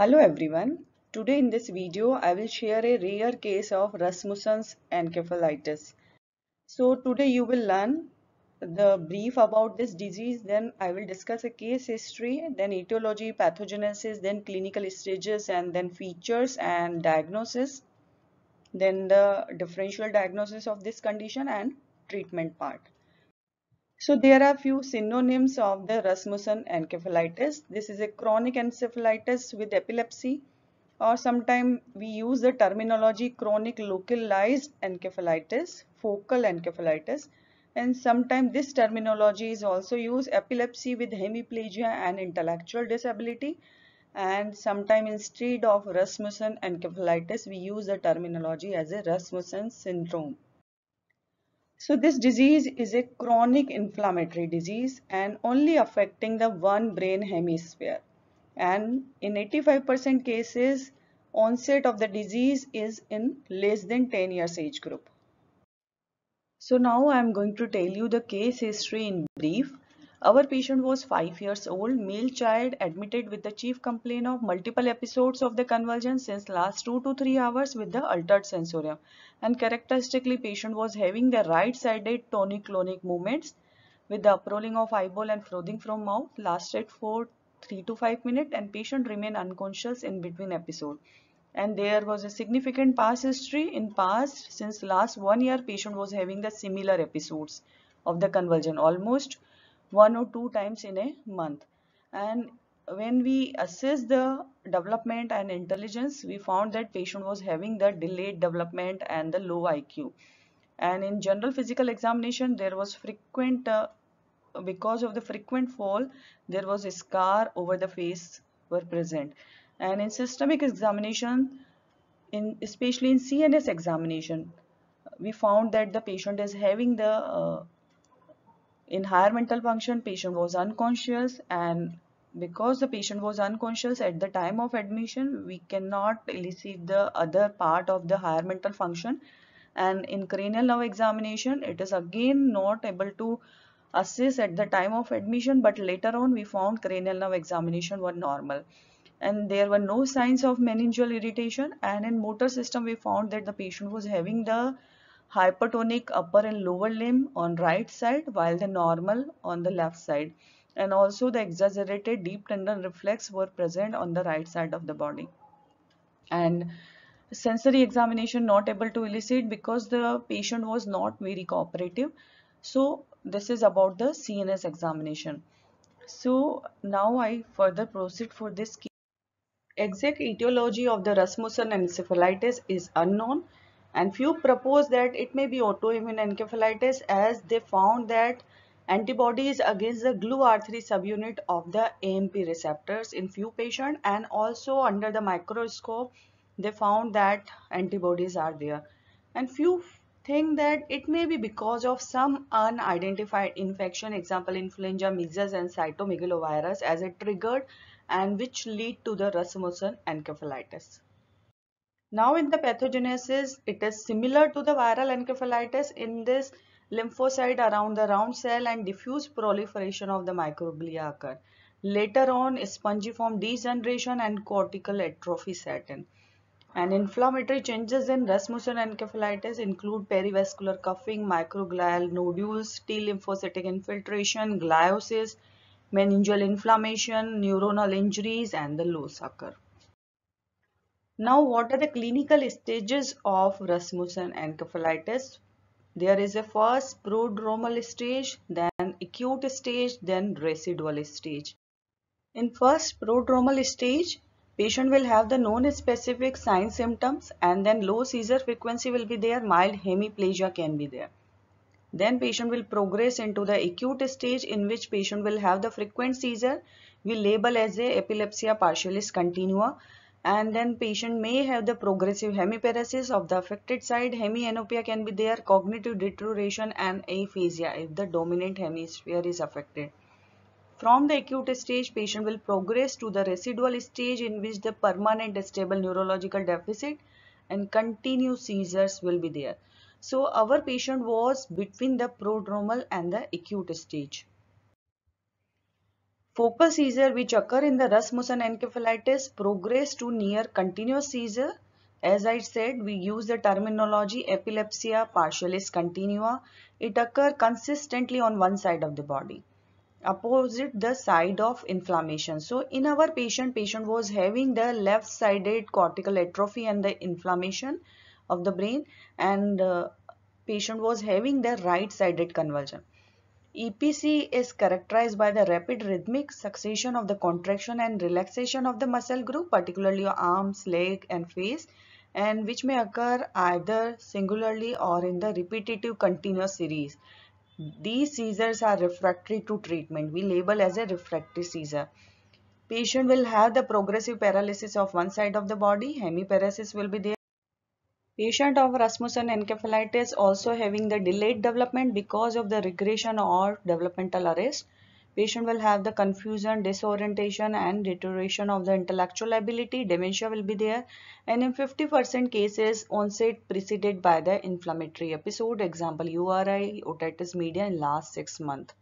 Hello everyone. Today in this video I will share a rare case of Rasmussen's encephalitis. So today you will learn the brief about this disease then I will discuss a case history then etiology pathogenesis then clinical stages and then features and diagnosis then the differential diagnosis of this condition and treatment part. So there are few synonyms of the Rasmussen encephalitis. This is a chronic encephalitis with epilepsy or sometimes we use the terminology chronic localized encephalitis, focal encephalitis and sometimes this terminology is also used epilepsy with hemiplegia and intellectual disability and sometimes instead of Rasmussen encephalitis we use the terminology as a Rasmussen syndrome. So this disease is a chronic inflammatory disease and only affecting the one brain hemisphere. And in 85% cases, onset of the disease is in less than 10 years age group. So now I am going to tell you the case history in brief. Our patient was 5 years old, male child admitted with the chief complaint of multiple episodes of the convulsion since last 2 to 3 hours with the altered sensorium. And characteristically patient was having the right-sided tonic-clonic movements with the uprolling of eyeball and frothing from mouth lasted for 3 to 5 minutes and patient remained unconscious in between episode. And there was a significant past history in past since last one year patient was having the similar episodes of the convulsion almost one or two times in a month. And when we assess the development and intelligence we found that patient was having the delayed development and the low IQ and in general physical examination there was frequent uh, because of the frequent fall there was a scar over the face were present. And in systemic examination in especially in CNS examination we found that the patient is having the uh, in higher mental function, patient was unconscious and because the patient was unconscious at the time of admission, we cannot elicit the other part of the higher mental function. And in cranial nerve examination, it is again not able to assess at the time of admission, but later on we found cranial nerve examination were normal. And there were no signs of meningeal irritation and in motor system we found that the patient was having the hypertonic upper and lower limb on right side while the normal on the left side. And also the exaggerated deep tendon reflex were present on the right side of the body. And sensory examination not able to elicit because the patient was not very cooperative. So this is about the CNS examination. So now I further proceed for this case. exact etiology of the Rasmussen encephalitis is unknown and few propose that it may be autoimmune encephalitis as they found that antibodies against the GLUR3 subunit of the AMP receptors in few patients and also under the microscope they found that antibodies are there and few think that it may be because of some unidentified infection example influenza measles and cytomegalovirus as a triggered and which lead to the Rasmussen encephalitis. Now in the pathogenesis, it is similar to the viral encephalitis in this lymphocyte around the round cell and diffuse proliferation of the microglia occur. Later on, spongiform degeneration and cortical atrophy set in. And inflammatory changes in Rasmussen encephalitis include perivascular cuffing, microglial nodules, T lymphocytic infiltration, gliosis, meningeal inflammation, neuronal injuries, and the loss occur. Now, what are the clinical stages of Rasmussen encephalitis? There is a first prodromal stage, then acute stage, then residual stage. In first prodromal stage, patient will have the non-specific sign symptoms and then low seizure frequency will be there, mild hemiplegia can be there. Then patient will progress into the acute stage in which patient will have the frequent seizure we label as a epilepsia partialis continua and then patient may have the progressive hemiparesis of the affected side. Hemianopia can be there. Cognitive deterioration and aphasia if the dominant hemisphere is affected. From the acute stage patient will progress to the residual stage in which the permanent stable neurological deficit and continuous seizures will be there. So our patient was between the prodromal and the acute stage Focal seizure which occur in the Rasmussen encephalitis progress to near continuous seizure. As I said, we use the terminology epilepsia partialis continua. It occur consistently on one side of the body opposite the side of inflammation. So in our patient, patient was having the left sided cortical atrophy and the inflammation of the brain and uh, patient was having the right sided convulsion. EPC is characterized by the rapid rhythmic succession of the contraction and relaxation of the muscle group, particularly your arms, leg and face and which may occur either singularly or in the repetitive continuous series. These seizures are refractory to treatment. We label as a refractory seizure. Patient will have the progressive paralysis of one side of the body. Hemiparesis will be there. Patient of Rasmussen encephalitis also having the delayed development because of the regression or developmental arrest. Patient will have the confusion, disorientation and deterioration of the intellectual ability. Dementia will be there. And in 50% cases, onset preceded by the inflammatory episode. Example, URI, otitis media in last 6 months.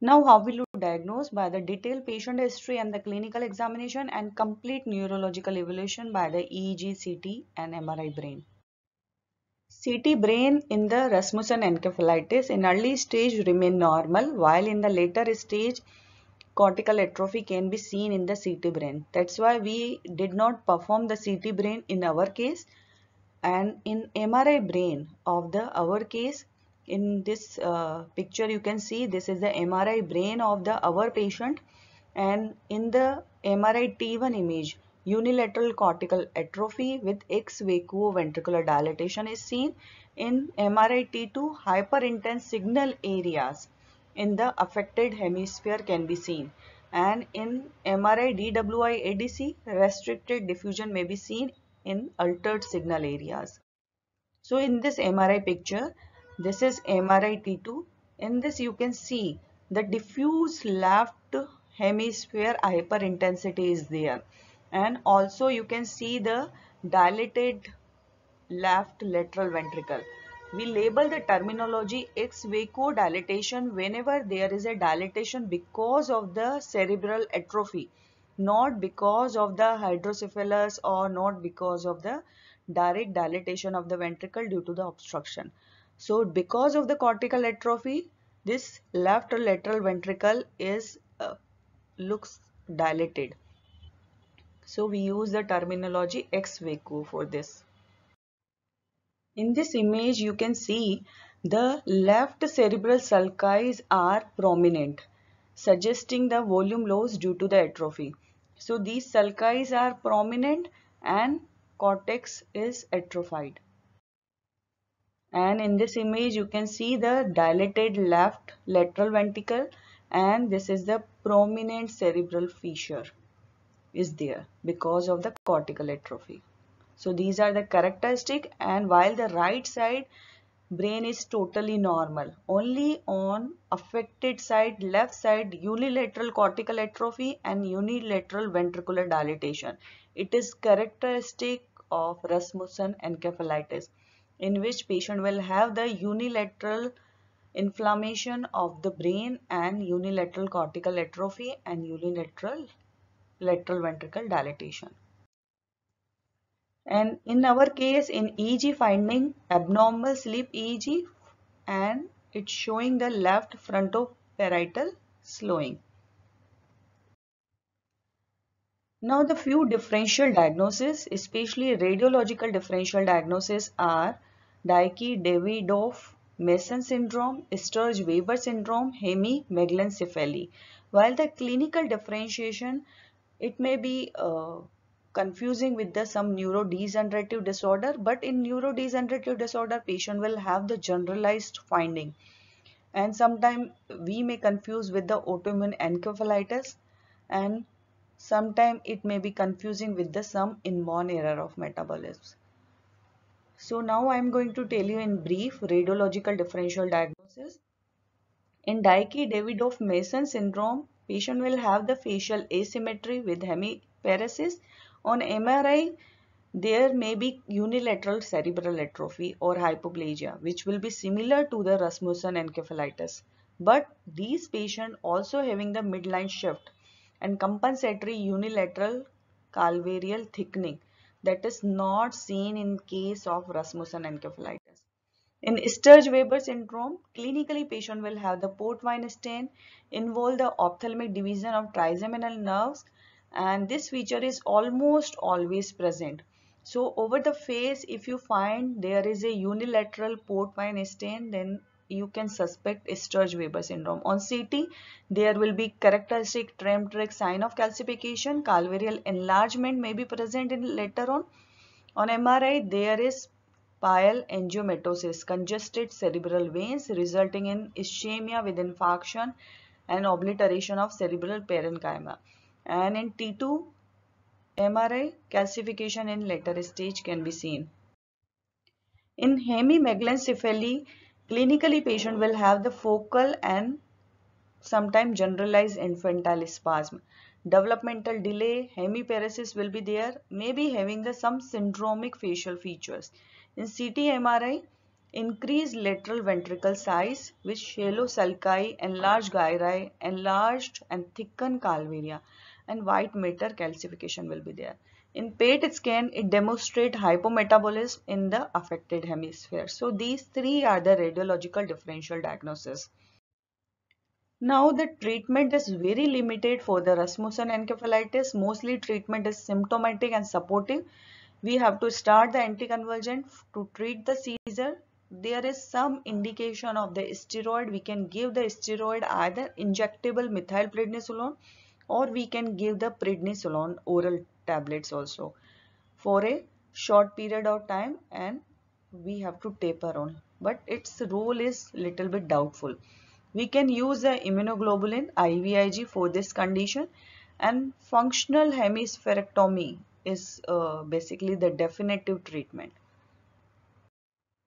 Now how will you diagnose? By the detailed patient history and the clinical examination and complete neurological evaluation by the EEG, CT and MRI brain. CT brain in the Rasmussen encephalitis in early stage remain normal while in the later stage cortical atrophy can be seen in the CT brain. That's why we did not perform the CT brain in our case and in MRI brain of the our case in this uh, picture you can see this is the MRI brain of the our patient. And in the MRI T1 image unilateral cortical atrophy with ex vacuo ventricular dilatation is seen. In MRI T2 hyperintense signal areas in the affected hemisphere can be seen. And in MRI DWI ADC restricted diffusion may be seen in altered signal areas. So in this MRI picture this is MRI T2. In this you can see the diffuse left hemisphere hyperintensity is there and also you can see the dilated left lateral ventricle. We label the terminology ex vacuo dilatation whenever there is a dilatation because of the cerebral atrophy not because of the hydrocephalus or not because of the direct dilatation of the ventricle due to the obstruction. So because of the cortical atrophy, this left lateral ventricle is uh, looks dilated. So we use the terminology ex vacuo for this. In this image you can see the left cerebral sulci are prominent suggesting the volume loss due to the atrophy. So these sulci are prominent and cortex is atrophied and in this image you can see the dilated left lateral ventricle and this is the prominent cerebral fissure is there because of the cortical atrophy. So these are the characteristic and while the right side brain is totally normal only on affected side left side unilateral cortical atrophy and unilateral ventricular dilatation. It is characteristic of Rasmussen encephalitis in which patient will have the unilateral inflammation of the brain and unilateral cortical atrophy and unilateral lateral ventricle dilatation. And in our case in EEG finding abnormal sleep EEG and it's showing the left frontoparietal slowing. Now the few differential diagnoses, especially radiological differential diagnoses are Dyke-Davidoff Masson syndrome, Sturge-Weber syndrome, hemimegalencephaly. While the clinical differentiation, it may be uh, confusing with the some neurodegenerative disorder, but in neurodegenerative disorder, patient will have the generalized finding. And sometimes we may confuse with the autoimmune encephalitis and sometimes it may be confusing with the some inborn error of metabolism. So now I am going to tell you in brief radiological differential diagnosis. In Dyke-Davidoff Masson syndrome, patient will have the facial asymmetry with hemiparesis. On MRI, there may be unilateral cerebral atrophy or hypoplasia which will be similar to the Rasmussen encephalitis. but these patients also having the midline shift and compensatory unilateral calvarial thickening that is not seen in case of Rasmussen encephalitis. In Sturge-Weber syndrome, clinically patient will have the port wine stain, involve the ophthalmic division of trigeminal nerves and this feature is almost always present. So over the face if you find there is a unilateral port wine stain then you can suspect Sturge-Weber syndrome. On CT there will be characteristic tram-track sign of calcification, calvarial enlargement may be present in later on. On MRI there is pial angiomatosis, congested cerebral veins resulting in ischemia with infarction and obliteration of cerebral parenchyma. And in T2 MRI, calcification in later stage can be seen. In hemimegalencephaly, clinically patient will have the focal and sometimes generalized infantile spasm. Developmental delay, hemiparesis will be there, maybe having the some syndromic facial features. In CT MRI, increased lateral ventricle size with shallow sulci, enlarged gyri, enlarged and thickened calvaria and white matter calcification will be there. In PET scan, it demonstrates hypometabolism in the affected hemisphere. So these three are the radiological differential diagnosis. Now the treatment is very limited for the Rasmussen encephalitis. Mostly treatment is symptomatic and supportive we have to start the anticonvulsant to treat the seizure. There is some indication of the steroid. We can give the steroid either injectable methylprednisolone or we can give the prednisolone oral tablets also for a short period of time and we have to taper on but its role is little bit doubtful. We can use the immunoglobulin IVIG for this condition and functional hemispherectomy is uh, basically the definitive treatment.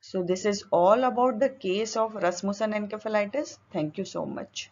So this is all about the case of Rasmussen encephalitis. Thank you so much.